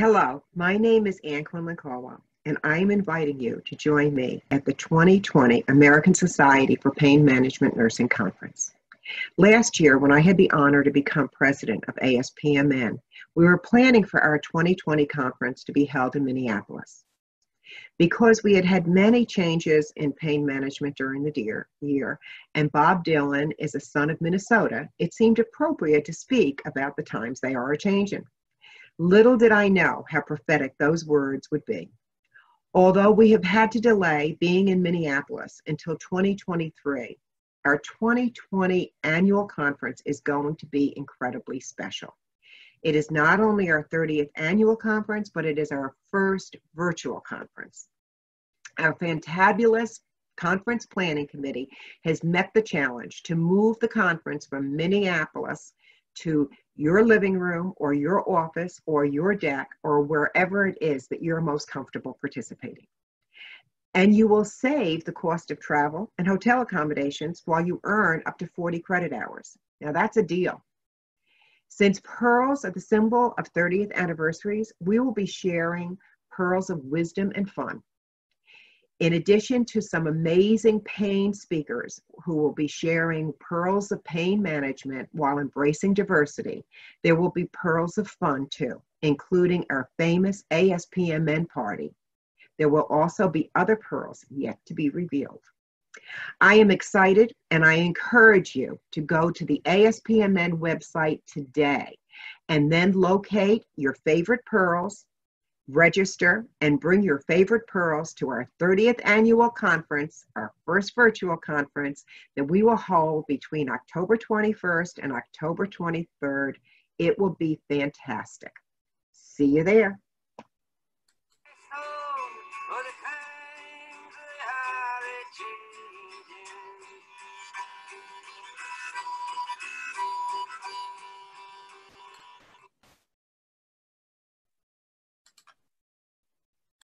Hello, my name is Ann Quinlan Caldwell, and I am inviting you to join me at the 2020 American Society for Pain Management Nursing Conference. Last year, when I had the honor to become president of ASPMN, we were planning for our 2020 conference to be held in Minneapolis. Because we had had many changes in pain management during the year, and Bob Dylan is a son of Minnesota, it seemed appropriate to speak about the times they are a changing. Little did I know how prophetic those words would be. Although we have had to delay being in Minneapolis until 2023, our 2020 annual conference is going to be incredibly special. It is not only our 30th annual conference, but it is our first virtual conference. Our fantabulous conference planning committee has met the challenge to move the conference from Minneapolis to your living room or your office or your deck or wherever it is that you're most comfortable participating. And you will save the cost of travel and hotel accommodations while you earn up to 40 credit hours. Now that's a deal. Since pearls are the symbol of 30th anniversaries, we will be sharing pearls of wisdom and fun in addition to some amazing pain speakers who will be sharing pearls of pain management while embracing diversity, there will be pearls of fun too, including our famous ASPMN party. There will also be other pearls yet to be revealed. I am excited and I encourage you to go to the ASPMN website today and then locate your favorite pearls register, and bring your favorite pearls to our 30th annual conference, our first virtual conference that we will hold between October 21st and October 23rd. It will be fantastic. See you there.